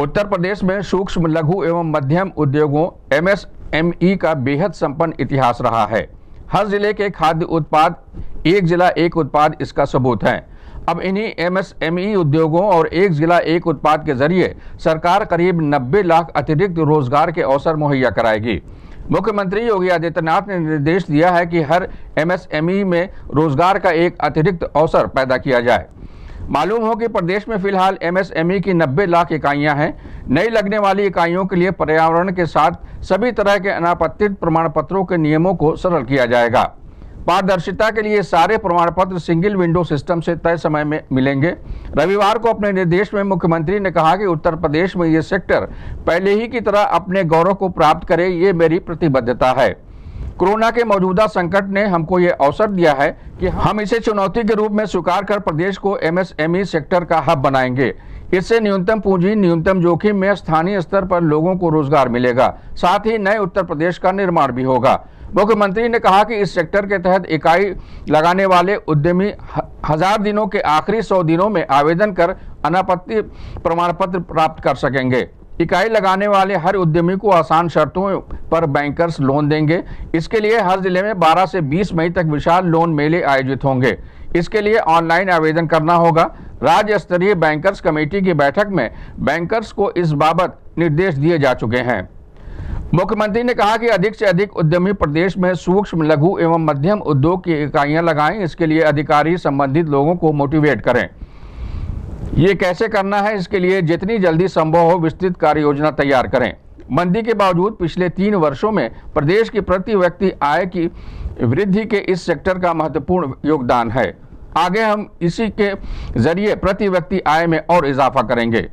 उत्तर प्रदेश में सूक्ष्म, लघु एवं मध्यम उद्योगों, एमएसएमई का बेहद संपन्न इतिहास रहा है। हर ज़िले के खाद्य उत्पाद, एक जिला, एक उत्पाद इसका सबूत है। अब इन्हीं एमएसएमई उद्योगों और एक जिला, एक उत्पाद के ज़रिए सरकार करीब 90 लाख अतिरिक्त रोज़गार के अवसर मुहैया कराएगी। मुख्यमंत्री योगी आदित्यनाथ ने निर्देश दिया है कि हर एमएसएमई में रोज़गार का एक अतिरिक्त अवसर पैदा किया जाए। मालूम हो कि प्रदेश में फ़िलहाल एमएसएमई की 90 लाख इकाइयाँ हैं। नई लगने वाली इकाइयों के लिए पर्यावरण के साथ सभी तरह के अनापत्तित प्रमाण पत्रों के नियमों को सरल किया जाएगा। पारदर्शिता के लिए सारे प्रमाण पत्र सिंगल विंडो सिस्टम से तय समय में मिलेंगे। रविवार को अपने निर्देश में मुख्यमंत्री ने कहा कि उत्तर प्रदेश में ये सेक्टर पहले ही की तरह अपने गौरव को प्राप्त करे, ये मेरी प्रतिबद्धता है। कोरोना के मौजूदा संकट ने हमको ये अवसर दिया है कि हम इसे चुनौती के रूप में स्वीकार कर प्रदेश को एमएसएमई सेक्टर का हब बनाएँगे। इससे न्यूनतम पूंजी, न्यूनतम जोखिम में स्थानीय स्तर पर लोगों को रोज़गार मिलेगा। साथ ही नए उत्तर प्रदेश का निर्माण भी होगा। मुख्यमंत्री ने कहा कि इस सेक्टर के तहत इकाई लगाने वाले उद्यमी हज़ार दिनों के आखिरी सौ दिनों में आवेदन कर अनापत्ति प्रमाण पत्र प्राप्त कर सकेंगे। इकाई लगाने वाले हर उद्यमी को आसान शर्तों पर बैंकर्स लोन देंगे। इसके लिए हर ज़िले में 12 से 20 मई तक विशाल लोन मेले आयोजित होंगे। इसके लिए ऑनलाइन आवेदन करना होगा। राज्य स्तरीय बैंकर्स कमेटी की बैठक में बैंकर्स को इस बाबत निर्देश दिए जा चुके हैं। मुख्यमंत्री ने कहा कि अधिक से अधिक उद्यमी प्रदेश में सूक्ष्म, लघु एवं मध्यम उद्योग की इकाइयाँ लगाएँ। इसके लिए अधिकारी संबंधित लोगों को मोटिवेट करें। ये कैसे करना है इसके लिए जितनी जल्दी संभव हो विस्तृत कार्य योजना तैयार करें। मंदी के बावजूद पिछले तीन वर्षों में प्रदेश की प्रति व्यक्ति आय की वृद्धि के इस सेक्टर का महत्वपूर्ण योगदान है। आगे हम इसी के ज़रिए प्रति व्यक्ति आय में और इजाफा करेंगे।